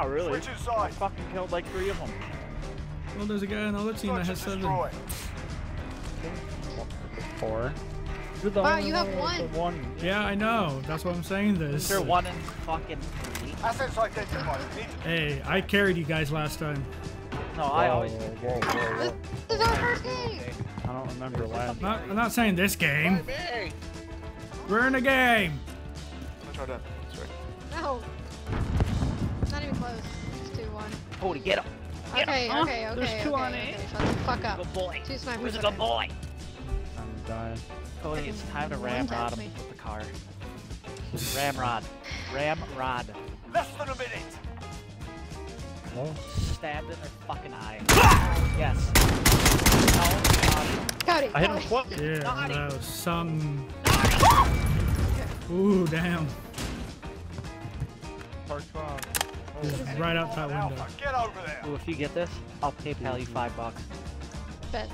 Not really. Switch I fucking killed like three of them. Well, there's a guy on the other team that has seven. Four. You're the Wow, you have one. one. Yeah, I know. That's why I'm saying this. They're one in fucking three. Assets identified. Need to Hey, I carried you guys last time. No, I always. Whoa, whoa, whoa, This is our first game. I don't remember last. Not, I'm not saying this game. We're in a game. Let's try that. That's right. No. Cody, get him. Get okay, him. Huh? okay, okay, There's two okay, on okay, it. Shut the fuck up. A good boy? Two snipers. Who's a good boy? I'm dying. Cody, it's time to ramrod him with the car. ramrod. Ramrod. Less than a minute. Hello? Stabbed in their fucking eye. yes. No, Cody. I hit him twice. Yeah, Naughty. some... Ooh, damn. Part 12. Right out that window. Get over there. Ooh, if you get this, I'll PayPal you five bucks. Bet.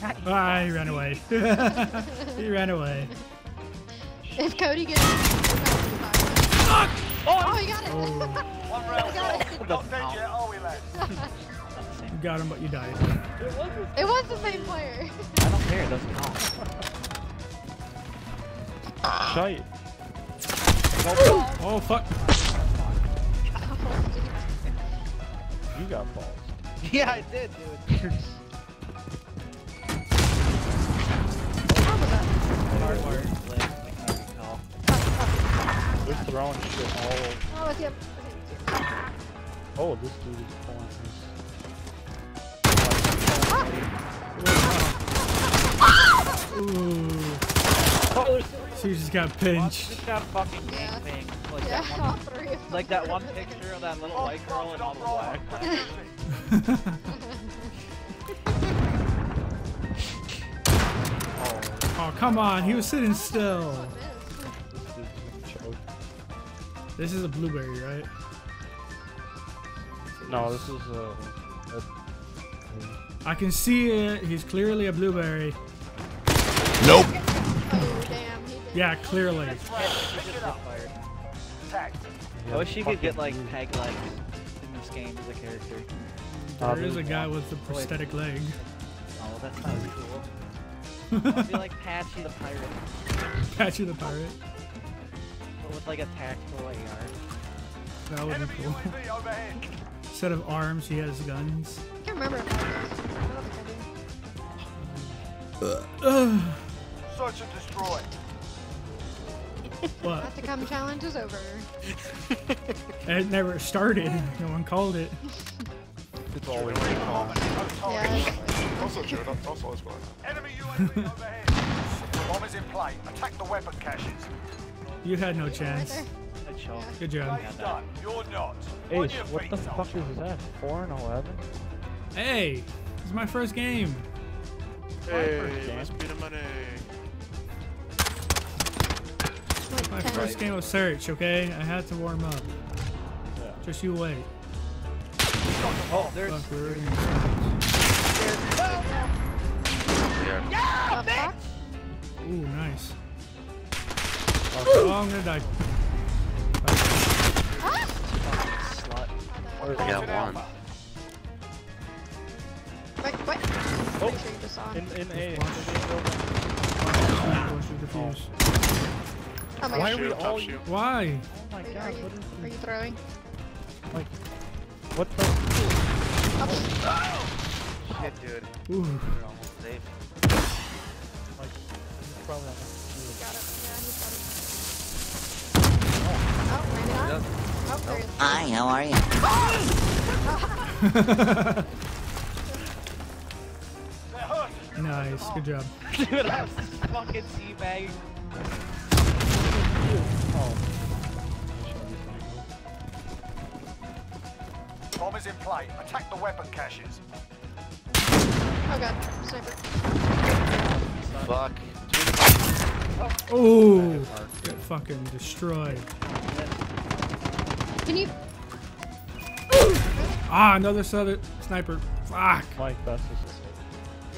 Ah, he ran away. he ran away. If Cody gets Fuck! Oh, oh, you got it! Oh. One round. got it. Not dead yet, are we, lads? you got him, but you died. It was, the same player. I don't care, it doesn't count. Shite. Nope. Oh, fuck. You got balls. yeah, I did, dude. Hard work, Blake, I can't recall. They're throwing shit all over. Oh, it's him. Oh, this dude is pulling ah! Ooh. Oh, there's She just got pinched. just got fucking Yeah. gangbang. Like, Yeah, that all one, three of them. like that one picture of that little white girl and all the black. Oh, come on. He was sitting still. This dude's gonna choke. This is a blueberry, right? No, this is uh, a. I can see it. He's clearly a blueberry. Oh, damn. He did. Yeah, clearly. She just got fired. Tagged. I wish you could get like peg legs in this game as a character. There is a guy with a prosthetic leg. Oh, well, that's not cool. I want to be like Patchy the pirate, Patchy the pirate. but with like a tactical AR. That would Enemy be cool. UAV. Instead of arms, he has guns. I can't remember if I did. I don't think I Ugh. Search and destroy. Did. What? Have to come challenge is over. It never started. No one called it. It's always a Bomb con. and. Yeah. Also true. That's also as well. Enemy UAV overhead. Bomb is in play. Attack the weapon caches. You had no chance. Good show. Good job. Play's done. You're not. Ace, what the fuck is that? 4 and 11? Hey, this is my first game. Hey, let's beat him money. Like My first game of Search, okay? I had to warm up. Yeah. Just you wait. Oh, there's. Fuck, we're in The fuck? Ooh, nice. Oh, I'm gonna die. Slut. I got one. Wait, wait. Oh. Sure you In, him. in A. Go through the defuse. Oh my Why gosh. are we all... shield. Why? Oh my Are you, god, are you, what is are you throwing? Like, what the... Oh. Shit, dude. Ooh. You're almost safe. Like, this is probably not Got it. Yeah, he's got it. Oh, ran it on. Oh, oh there he. Hi, how are you? They're nice, good job. Dude, I was fucking teabagging. Bomb is in play. Attack the weapon caches. Oh god. Sniper. Fuck. Oh, get fucking destroyed. Can you? Ah, another southern sniper. Fuck. Mike, that's just...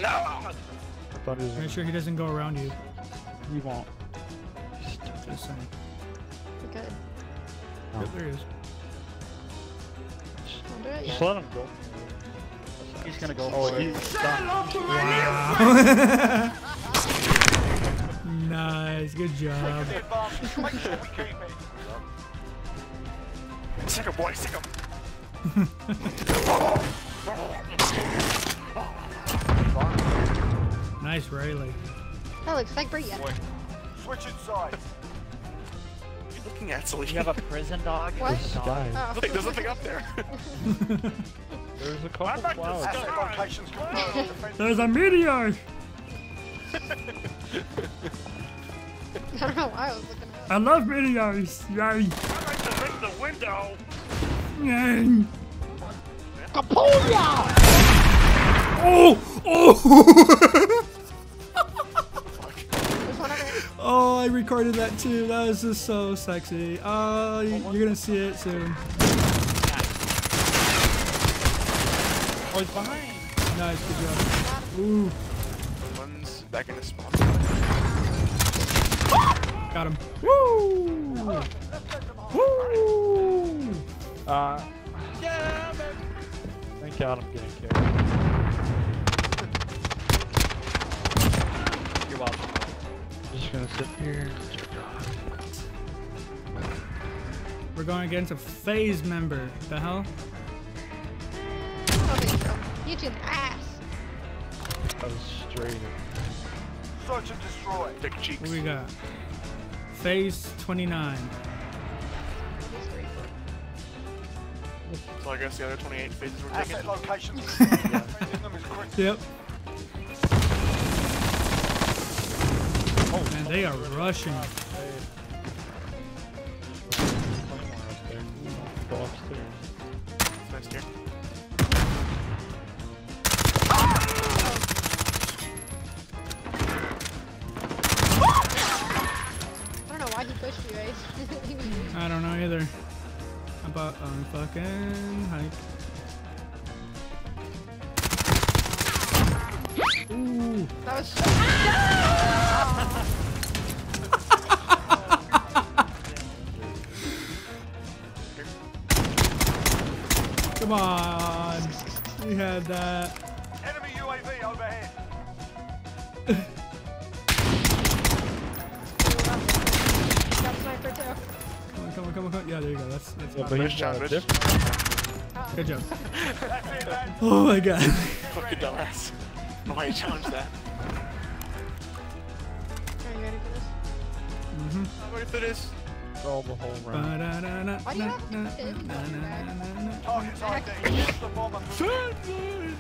No! I thought he was... Make sure he doesn't go around you. He won't. Just saying. Good. Oh. There he is. it? Just let him go. He's gonna go Oh, for it. he's done. Wow. nice. Good job. The advantage. Make sure we keep it. Sick him, boy, sick him. Nice Rayleigh. That looks like Bria. Switching sides. What are you looking at, Celine? You have a prison dog? What? This. Oh. Look, there's nothing up there. There's a couple back to flowers. sky. Asset locations There's a meteor. I don't know why I was looking at I love meteors. Yay. I like to ring the window. Yay. Oh! Oh! oh, I recorded that too. That was just so sexy. Oh, you- you're gonna see it soon. Oh, he's behind. Nice, good job. Ooh, One's back in the spot. got him. Woo! Woo! Uh, Yeah, thank God I'm getting killed. I'm gonna sit here. We're going against a FaZe member. The hell? Oh, I don't. You two ass. I was straight in. Search and destroy. Big cheeks. What we got? FaZe 29. So I guess the other 28 phases were taken. Asset locations confirmed. Defending them is critical. Yep. They are rushing. Hey. There's a claymore up there. Go upstairs. Nice deer. I don't know why he pushed you guys. He was weird. I don't know either. About um fucking hike. Ooh. that was. Come on. We had that. Enemy UAV overhead. Got sniper too. Come on, come on, come on, come on. Yeah, there you go. That's that's Yeah, fine. but Nice job, a bitch. different. good job. It. Oh my god. Fucking dumbass. I don't why you challenged that. Are you ready for this? Mm-hmm. I'm ready for this. All the whole round. Why do you have to fit in that Target's ID. Use the bomb and move.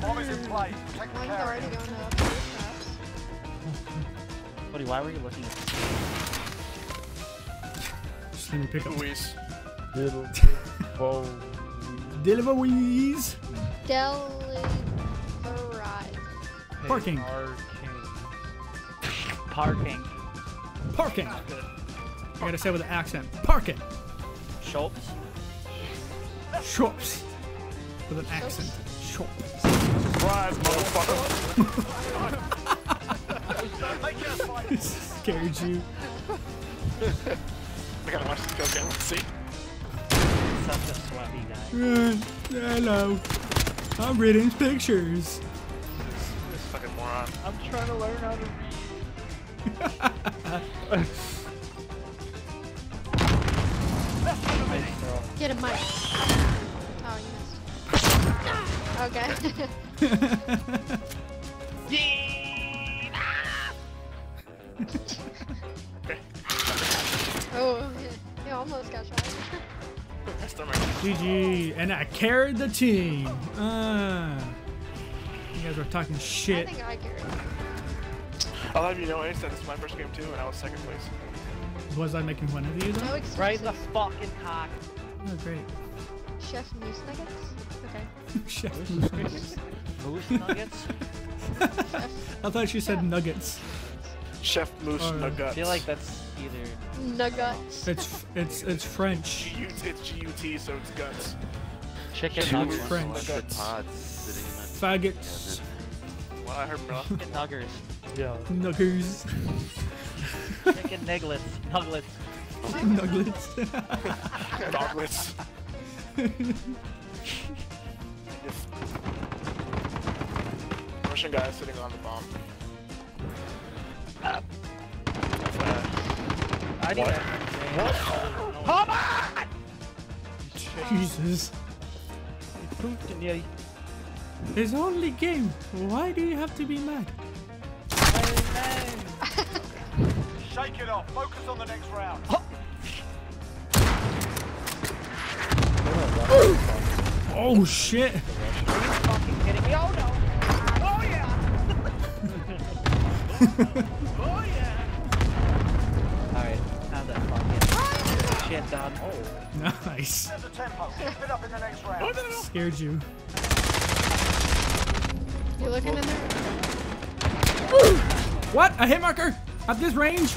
Bomb is in play. Protect the carrier. already going up. First traps. Buddy, why were you looking at this? Just let me pick up. Louise. Little bow. Deliveries. Deliverance. Parking. Arcane. Parking. Parking. I gotta say it with an accent. Parking. Schultz. Shops. With an accent. Shop. Surprise, motherfucker. This scared you. I gotta watch this go again. Let's see. Such a sweaty guy. Uh, hello. I'm reading pictures. This fucking moron. I'm trying to learn how to read. Get him, Mike. Oh, you missed. Okay. Okay. oh, you almost got shot. That's dumb right GG. And I carried the team. Uh, you guys were talking I shit. think I carried. I'll have you know, Ace, that this is my first game too, and I was second place. Was I making fun of you though? No Right in excuses. the fucking cock. Oh, great. Chef Moose Nuggets? Okay. Chef. Moose nuggets? Moose Nuggets? I thought you said nuggets. Chef Moose Oh, Nuggets. I feel like that's either. Nuggets. It's it's it's French. G-U- it's G-U-T, so it's guts. Chicken Two nuggets. French. Guts. pods sitting in Faggots. Well, I heard bro. Chicken nuggers. Yeah. Nuggers. Chicken nigglets. Nuglets. Nuggets. Doglets. Russian guy sitting on the bomb. I need What? that. Jesus. What? It's only game. Why do you have to be mad? Shake it off. Focus on the next round. Oh shit. Are you fucking kidding me? Oh no! Oh yeah! oh yeah! Alright, time to fucking shit done. Oh. Nice. Set the tempo. Keep it up in the next round. Scared you. You looking in there? What? A hit marker? At this range?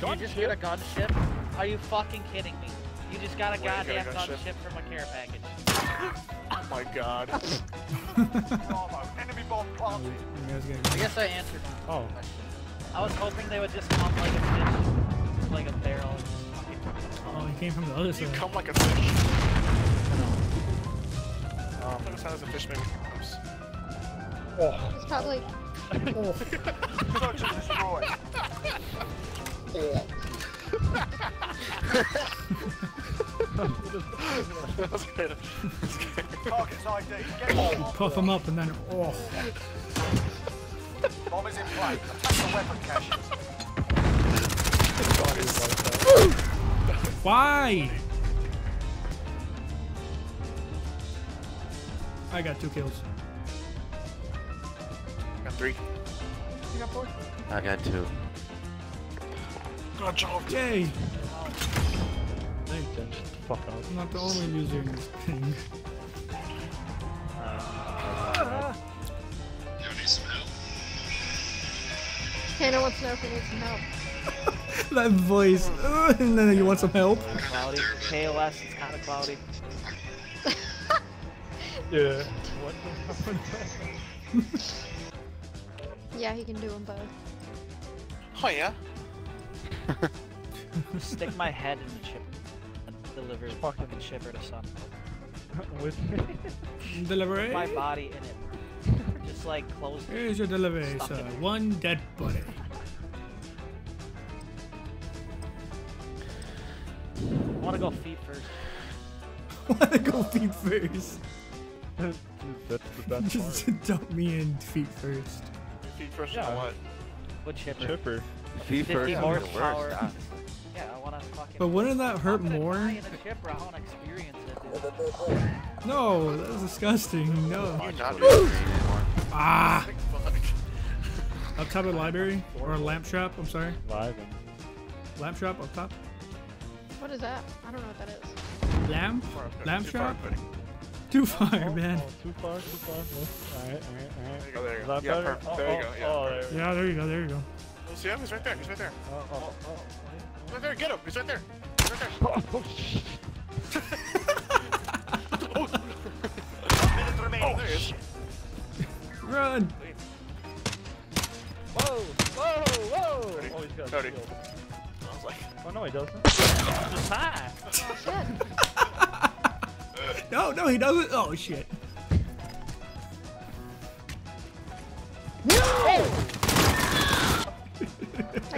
You just get a gunship? Are you fucking kidding me? You just got a Where you got a goddamn gunship? gunship from a care package. Oh my god. Enemy bomb planted. I guess I answered my Oh. question. I was hoping they would just come like a fish, like a barrel. And just fucking Oh, he came from the other side. You side. come like a fish. Um, I thought as a fish maybe. Oops. It's probably. Search and destroy. That was good. Target's ID. Get it. Puff him up and then, oh. Bomb is in play. Attack the weapon caches. Why? I got two kills. Got three. You got four? I got two. Good job. Yay! Thanks, then shut the fuck up. I'm not the only user in this thing. Hannah wants to know if we need some help. that voice. and then you want some help? cloudy. KOS is kind of cloudy. Yeah. Yeah, he can do them both. Oh yeah. Stick my head in the chip and deliver fucking chipper to son. With Delivery. My body in it. Just like close. Here's your delivery, sir. in it. One dead body. I want to go feet first. Wanna go feet first? that's the best Just dump me in feet first. Feet first Yeah. on what? With chipper. Chipper. Feet 50 first is the horsepower. worst. uh, yeah, I want to fucking. But wouldn't that hurt more? die in a chipper. I want to experience it. Dude. No, that's disgusting. No. You're not Green anymore. Ah! Up top of the library? Or a lamp trap, I'm sorry. Live Lamp trap up top? What is that? I don't know what that is. Lamp? Lamp Too far, trap? Too far, oh, man. Oh, too far, too far. Alright, alright, There alright. you go, there you go. Yeah, perfect. Oh, There you oh, go, yeah. Oh, there we go. There you go, there you. Oh, see him? He's right there. He's right there. Oh, oh, oh, He's right there. Get him. He's right there. He's right there. oh, oh shit. Minute remaining. Oh, there he is. Run! Whoa! Whoa! Whoa! Ready? Oh, he's got a Ready. shield. I was like, Oh, no, he doesn't. Just high. Oh shit. No, no, he doesn't. Oh, shit.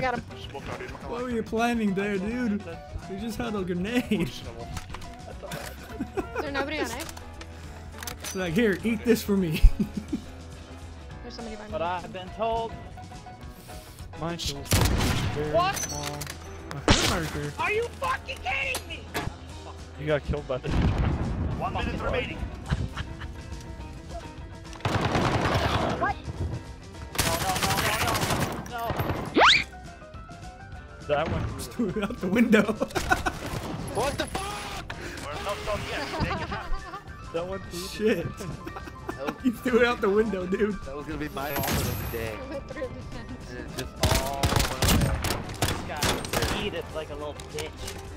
Got him. smoke out, dude. What were you planning there, dude? You just had a grenade. Is there nobody on A? It's like, here, eat this for me. There's somebody by me. But I've been told. Mine feels very What? small. A hit marker. Are you fucking kidding me? You got killed by the. One minute remaining. That one. Threw it out the window. What the fuck? We're not done yet. Take it out. That one too. shit. That You threw it out the window, dude. that was gonna be my moment of the day. I went through the fence. And it just all went away. This guy eat it like a little bitch.